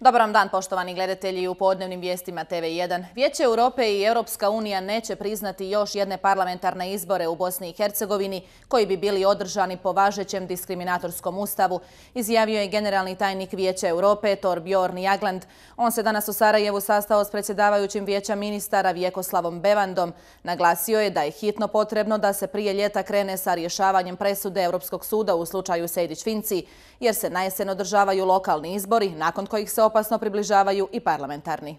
Dobar vam dan, poštovani gledatelji u podnevnim vijestima TV1. Vijeće Europe i Europska unija neće priznati još jedne parlamentarne izbore u Bosni i Hercegovini koji bi bili održani po važećem diskriminatorskom ustavu, izjavio je generalni tajnik Vijeća Europe Tor Bjorn Jagland. On se danas u Sarajevu sastao s predsjedavajućim vijeća ministara Vjekoslavom Bevandom. Naglasio je da je hitno potrebno da se prije ljeta krene sa rješavanjem presude Europskog suda u slučaju Sejdić-Finci, jer se najesen održavaju lokalni izbori, nakon kojih se opasno približavaju i parlamentarni.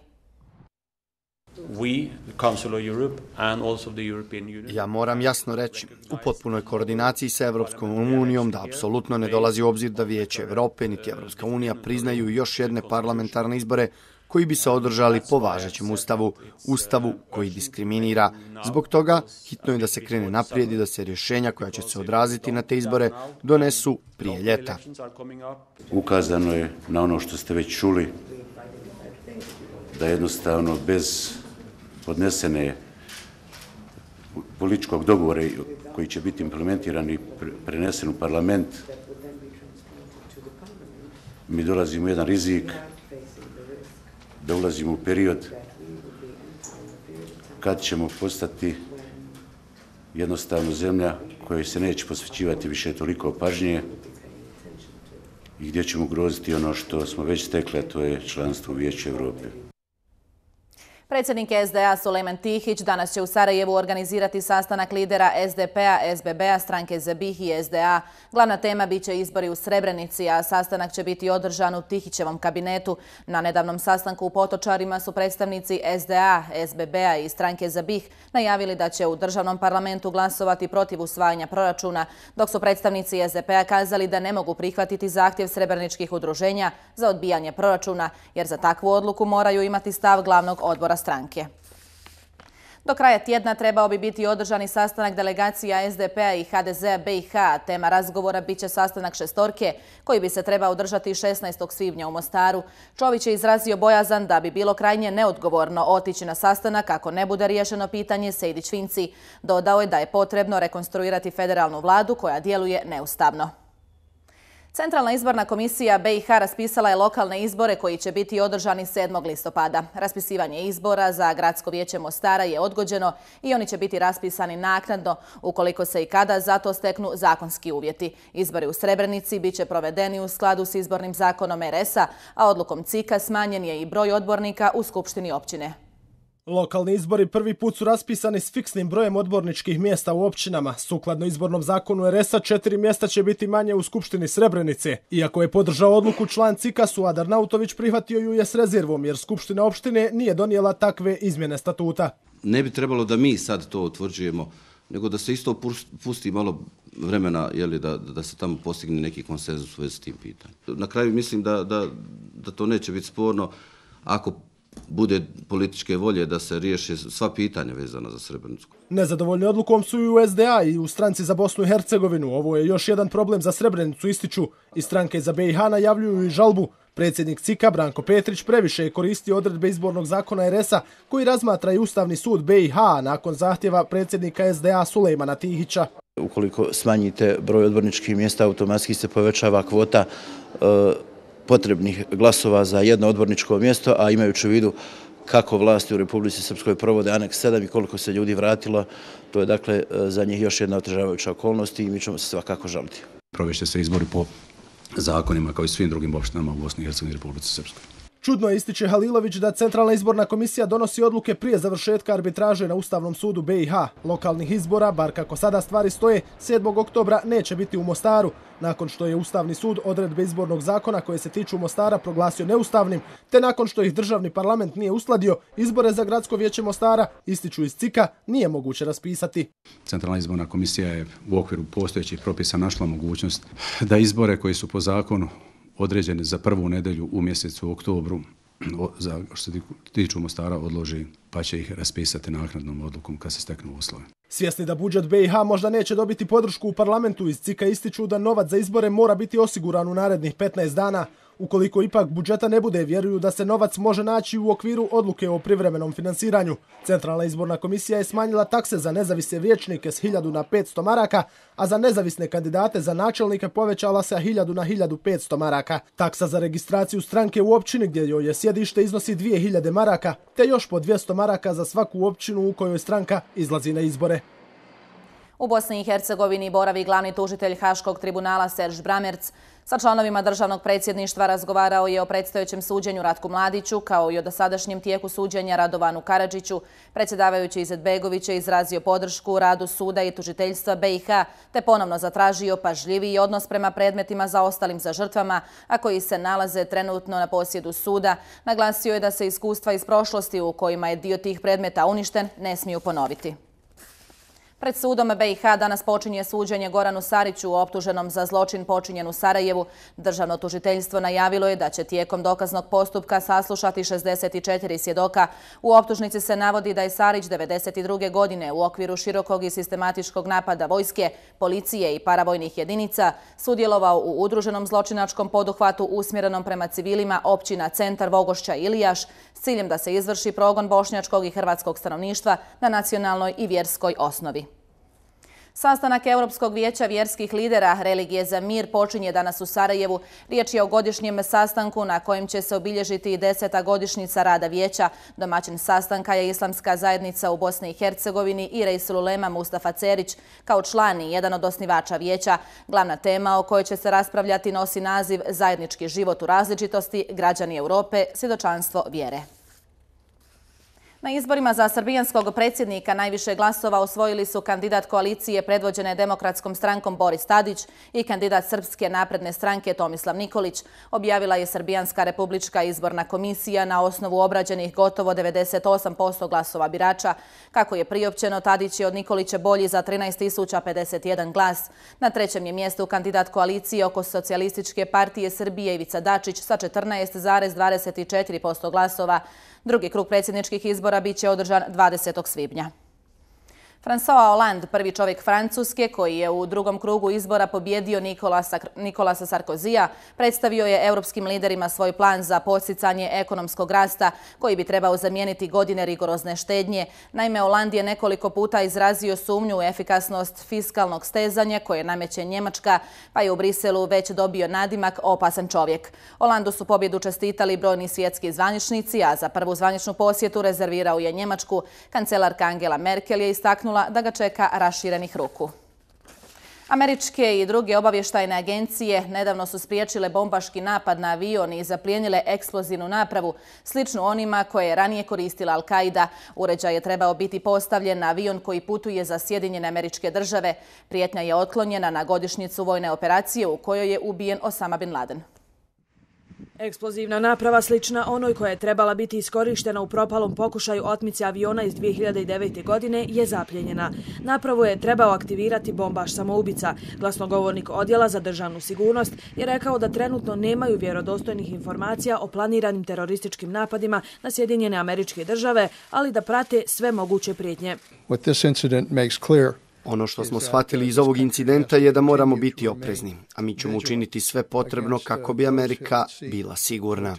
Ja moram jasno reći, u potpunoj koordinaciji sa Evropskom unijom, da apsolutno ne dolazi u obzir da Vijeće Evrope niti Evropska unija priznaju još jedne parlamentarne izbore koji bi se održali po važećem ustavu, ustavu koji diskriminira. Zbog toga hitno je da se krene naprijed i da se rješenja koja će se odraziti na te izbore donesu prije ljeta. Ukazano je na ono što ste već čuli, da jednostavno bez podnesene političkog dogovora koji će biti implementiran i prenesen u parlament, mi dolazimo u jedan rizik da ulazimo u period kad ćemo postati jednostavno zemlja kojoj se neće posvećivati više toliko pažnje i gdje ćemo groziti ono što smo već stekli, a to je članstvo u Vijeću Evrope. Predsjednik SDA Sulejman Tihić danas će u Sarajevu organizirati sastanak lidera SDP-a, SBB-a, stranke Zebih i SDA. Glavna tema biće izbori u Srebrenici, a sastanak će biti održan u Tihićevom kabinetu. Na nedavnom sastanku u Potočarima su predstavnici SDA, SBB-a i stranke Zebih najavili da će u državnom parlamentu glasovati protiv usvajanja proračuna, dok su predstavnici SDP-a kazali da ne mogu prihvatiti zahtjev srebreničkih udruženja za odbijanje proračuna, jer za takvu odluku moraju imati stav glavnog odbora stranke. Do kraja tjedna trebao bi biti održani sastanak delegacija SDP-a i HDZ-a BiH. Tema razgovora biće sastanak šestorke koji bi se trebao održati 16. svibnja u Mostaru. Čović je izrazio bojazan da bi bilo krajnje neodgovorno otići na sastanak ako ne bude riješeno pitanje Sejdić-Vinci. Dodao je da je potrebno rekonstruirati federalnu vladu koja djeluje neustavno. Centralna izborna komisija BiH raspisala je lokalne izbore koji će biti održani 7. listopada. Raspisivanje izbora za gradsko vijeće Mostara je odgođeno i oni će biti raspisani naknadno ukoliko se i kada zato steknu zakonski uvjeti. Izbori u Srebrenici bit će provedeni u skladu s izbornim zakonom RS-a, a odlukom CIKA smanjen je i broj odbornika u Skupštini općine. Lokalni izbori prvi put su raspisani s fiksnim brojem odborničkih mjesta u općinama. Sukladno izbornom zakonu RS-a četiri mjesta će biti manje u Skupštini Srebrenice. Iako je podržao odluku član CIKA Suadar Nautović prihvatio ju je s rezervom jer Skupština opštine nije donijela takve izmjene statuta. Ne bi trebalo da mi sad to utvrđujemo, nego da se isto pusti malo vremena jeli, da, da se tamo postigne neki konsenzus u vezi s tim pitanjem. Na kraju mislim da, da, da to neće biti sporno ako bude političke volje da se riješi sva pitanja vezana za Srebrenicu. Nezadovoljni odlukom su i u SDA i u stranci za Bosnu i Hercegovinu. Ovo je još jedan problem za Srebrenicu ističu. I stranke za BiH najavljuju i žalbu. Predsjednik CIKA Branko Petrić previše je koristio odredbe izbornog zakona RS-a koji razmatra i Ustavni sud BiH nakon zahtjeva predsjednika SDA Sulejmana Tihića. Ukoliko smanjite broj odborničkih mjesta, automatski se povećava kvota e, potrebnih glasova za jedno odborničko mjesto, a imajući u vidu kako vlasti u Republici Srpskoj provode aneks 7 i koliko se ljudi vratilo, to je dakle za njih još jedna otežavajuća okolnost i mi ćemo se svakako žaliti. Provešte se izbori po zakonima kao i svim drugim opštinama u Bosni i Hercegovini i Republici Srpskoj. Čudno ističe Halilović da Centralna izborna komisija donosi odluke prije završetka arbitraže na Ustavnom sudu BiH. Lokalnih izbora, bar kako sada stvari stoje, 7. oktobra neće biti u Mostaru, nakon što je Ustavni sud odredbe izbornog zakona koje se tiču Mostara proglasio neustavnim, te nakon što ih državni parlament nije usladio, izbore za gradsko vijeće Mostara, ističu iz CIKA, nije moguće raspisati. Centralna izborna komisija je u okviru postojećih propisa našla mogućnost da izbore koji su po zakonu određene za prvu nedelju u mjesecu oktobru za što se tiču Mostara odloži pa će ih raspisati naknadnom odlukom kad se steknu uslove. Svjesni da budžet BiH možda neće dobiti podršku u parlamentu iz CIKA ističu da novac za izbore mora biti osiguran u narednih 15 dana. Ukoliko ipak budžeta ne bude, vjeruju da se novac može naći u okviru odluke o privremenom finansiranju. Centralna izborna komisija je smanjila takse za nezavisne vječnike s 1000 na 500 maraka, a za nezavisne kandidate za načelnike povećala se 1000 na 1500 maraka. Taksa za registraciju stranke u općini gdje joj je sjedište iznosi 2000 maraka, te još po 200 maraka za svaku općinu u kojoj stranka izlazi na izbore. U Bosni i Hercegovini boravi glavni tužitelj Haškog tribunala Serž Bramerc. Sa članovima državnog predsjedništva razgovarao je o predstojećem suđenju Ratku Mladiću, kao i o dosadašnjem tijeku suđenja Radovanu Karadžiću. Predsjedavajući Izetbegović je izrazio podršku radu suda i tužiteljstva BiH, te ponovno zatražio pažljiviji odnos prema predmetima za ostalim za žrtvama, a koji se nalaze trenutno na posjedu suda. Naglasio je da se iskustva iz prošlosti u kojima je dio tih predmeta uništen ne smiju ponoviti. Pred sudom BiH danas počinje suđenje Goranu Sariću optuženom za zločin počinjen u Sarajevu. Državno tužiteljstvo najavilo je da će tijekom dokaznog postupka saslušati 64 svjedoka. U optužnici se navodi da je Sarić 1992. godine u okviru širokog i sistematičkog napada vojske, policije i paravojnih jedinica sudjelovao u udruženom zločinačkom poduhvatu usmjerenom prema civilima općina Centar Vogošća Ilijaš s ciljem da se izvrši progon bošnjačkog i hrvatskog stanovništva na nacionalnoj i vjerskoj osnovi. Sastanak Europskog vijeća vjerskih lidera religije za mir počinje danas u Sarajevu. Riječ je o godišnjem sastanku na kojem će se obilježiti i deseta godišnjica rada vijeća. Domaćin sastanka je Islamska zajednica u Bosni i Hercegovini i Reisululema Mustafa Cerić kao član i jedan od osnivača vijeća. Glavna tema o kojoj će se raspravljati nosi naziv Zajednički život u različitosti, građani Europe, svjedočanstvo vjere. Na izborima za srbijanskog predsjednika najviše glasova osvojili su kandidat koalicije predvođene demokratskom strankom Boris Tadić i kandidat Srpske napredne stranke Tomislav Nikolić. Objavila je Srbijanska republička izborna komisija na osnovu obrađenih gotovo 98% glasova birača. Kako je priopćeno, Tadić je od Nikolića bolji za 13.051 glas. Na trećem je mjestu kandidat koalicije oko socijalističke partije Srbije Ivica Dačić sa 14,24% glasova. Drugi krug predsjedničkih izbora biće održan 20. svibnja. François Hollande, prvi čovjek Francuske koji je u drugom krugu izbora pobjedio Nikolasa Sarkozija, predstavio je evropskim liderima svoj plan za posticanje ekonomskog rasta koji bi trebao zamijeniti godine rigorozne štednje. Naime, Hollande je nekoliko puta izrazio sumnju u efikasnost fiskalnog stezanja koje nameće Njemačka, pa je u Briselu već dobio nadimak opasan čovjek. Hollandu su pobjedu čestitali brojni svjetski zvaničnici, a za prvu zvaničnu posjetu rezervirao je Njemačku. Kancelarka Angela Merkel je istaknula da ga čeka raširenih ruku. Američke i druge obavještajne agencije nedavno su spriječile bombaški napad na avion i zaplijenile eksplozivnu napravu, sličnu onima koje je ranije koristila Al-Qaida. Uređaj je trebao biti postavljen na avion koji putuje za Sjedinjene američke države. Prijetnja je otklonjena na godišnjicu vojne operacije u kojoj je ubijen Osama Bin Laden. Eksplozivna naprava slična onoj koja je trebala biti iskorištena u propalom pokušaju otmice aviona iz 2009. godine je zapljenjena. Napravu je trebao aktivirati bombaš samoubica. Glasnogovornik odjela za državnu sigurnost je rekao da trenutno nemaju vjerodostojnih informacija o planiranim terorističkim napadima na Sjedinjene američke države, ali da prate sve moguće prijetnje. What this incident makes clear Ono što smo shvatili iz ovog incidenta je da moramo biti oprezni, a mi ćemo učiniti sve potrebno kako bi Amerika bila sigurna.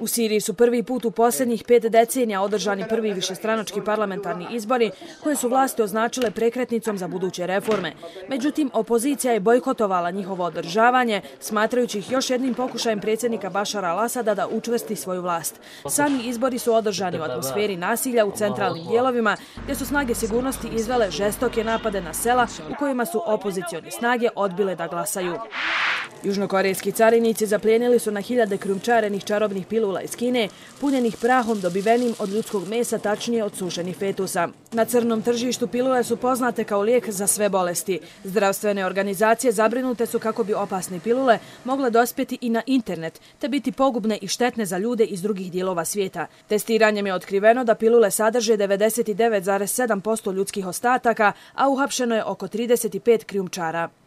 U Siriji su prvi put u posljednjih pet decenija održani prvi višestranočki parlamentarni izbori koje su vlasti označile prekretnicom za buduće reforme. Međutim, opozicija je bojkotovala njihovo održavanje, smatrajući ih još jednim pokušajem predsjednika Bašara al-Asada da učvrsti svoju vlast. Sami izbori su održani u atmosferi nasilja u centralnim dijelovima, gdje su snage sigurnosti izvele žestoke napade na sela u kojima su opozicione snage odbile da glasaju. Južnokorejski carinici zaplijenili su na hiljade krumčarenih čarobnih pilula iz Kine, punjenih prahom dobivenim od ljudskog mesa, tačnije od sušenih fetusa. Na crnom tržištu pilule su poznate kao lijek za sve bolesti. Zdravstvene organizacije zabrinute su kako bi opasne pilule mogle dospjeti i na internet, te biti pogubne i štetne za ljude iz drugih dijelova svijeta. Testiranjem je otkriveno da pilule sadrže 99,7% ljudskih ostataka, a uhapšeno je oko 35 krijumčara.